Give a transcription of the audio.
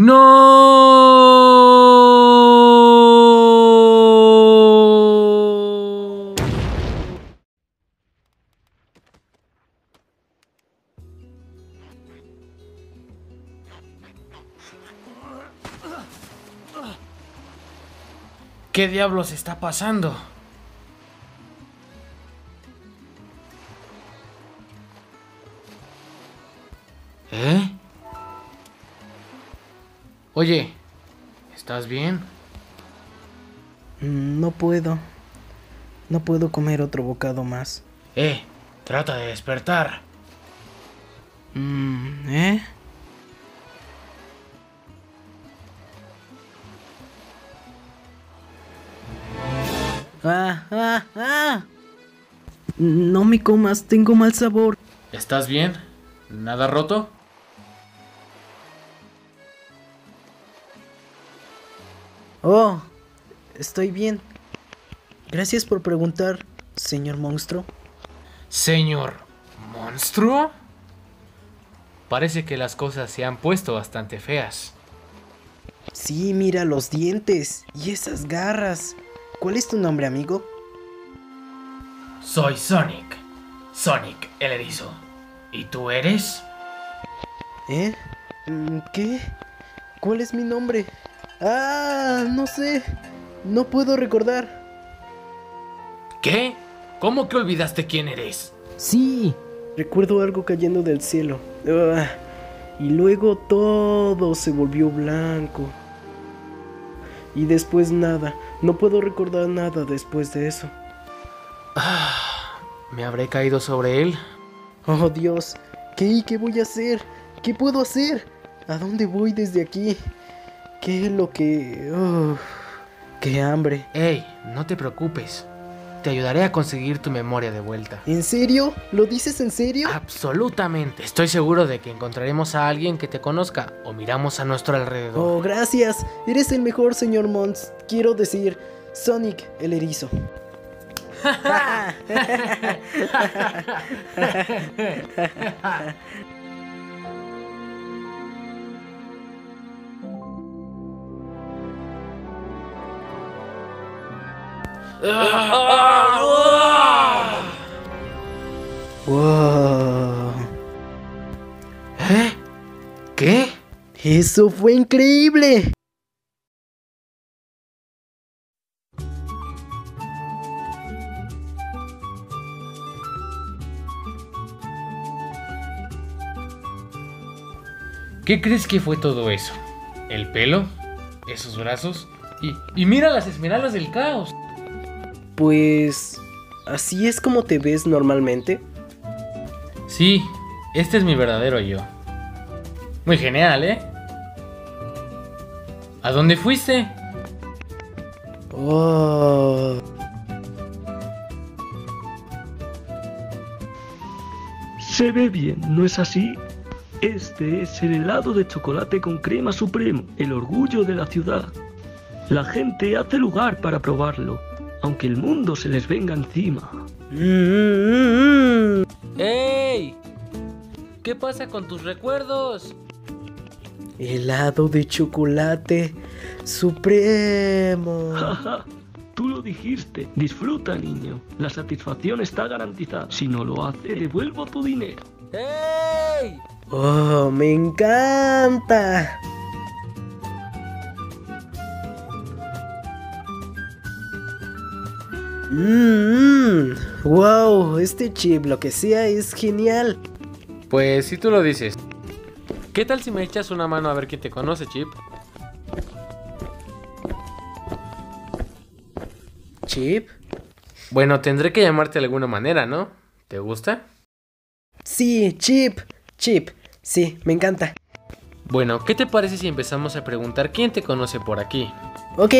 ¡No! ¿Qué diablos está pasando? ¿Eh? Oye, ¿estás bien? Mm, No puedo. No puedo comer otro bocado más. Eh, trata de despertar. Mm, ¿Eh? Ah, ah, ah. No me comas, tengo mal sabor. ¿Estás bien? ¿Nada roto? Oh, estoy bien. Gracias por preguntar, señor monstruo. Señor monstruo. Parece que las cosas se han puesto bastante feas. Sí, mira los dientes y esas garras. ¿Cuál es tu nombre, amigo? Soy Sonic. Sonic el erizo. ¿Y tú eres? ¿Eh? Mm, ¿Qué? ¿Cuál es mi nombre? Ah, no sé. No puedo recordar. ¿Qué? ¿Cómo que olvidaste quién eres? Sí. Recuerdo algo cayendo del cielo. Ah, y luego todo se volvió blanco. Y después nada. No puedo recordar nada después de eso. ¿Me habré caído sobre él? Oh Dios. ¿Qué? ¿Qué voy a hacer? ¿Qué puedo hacer? ¿A dónde voy desde aquí? ¿Qué es lo que... Uf, ¡Qué hambre! Ey, no te preocupes. Te ayudaré a conseguir tu memoria de vuelta. ¿En serio? ¿Lo dices en serio? Absolutamente. Estoy seguro de que encontraremos a alguien que te conozca o miramos a nuestro alrededor. Oh, gracias. Eres el mejor, señor Mons. Quiero decir, Sonic el erizo. Wow. ¿Eh? ¿Qué? Eso fue increíble. ¿Qué crees que fue todo eso? ¿El pelo? ¿Esos brazos? Y, y mira las esmeraldas del caos. Pues... ¿Así es como te ves normalmente? Sí, este es mi verdadero yo. Muy genial, ¿eh? ¿A dónde fuiste? Oh. Se ve bien, ¿no es así? Este es el helado de chocolate con crema supremo, el orgullo de la ciudad. La gente hace lugar para probarlo, aunque el mundo se les venga encima. ¡Ey! ¿Qué pasa con tus recuerdos? Helado de chocolate supremo. Tú lo dijiste. Disfruta, niño. La satisfacción está garantizada. Si no lo hace, devuelvo tu dinero. ¡Ey! Oh, me encanta. Mmm, wow, este chip, lo que sea, es genial. Pues si tú lo dices. ¿Qué tal si me echas una mano a ver quién te conoce, Chip? ¿Chip? Bueno, tendré que llamarte de alguna manera, ¿no? ¿Te gusta? Sí, Chip, Chip, sí, me encanta. Bueno, ¿qué te parece si empezamos a preguntar quién te conoce por aquí? Ok,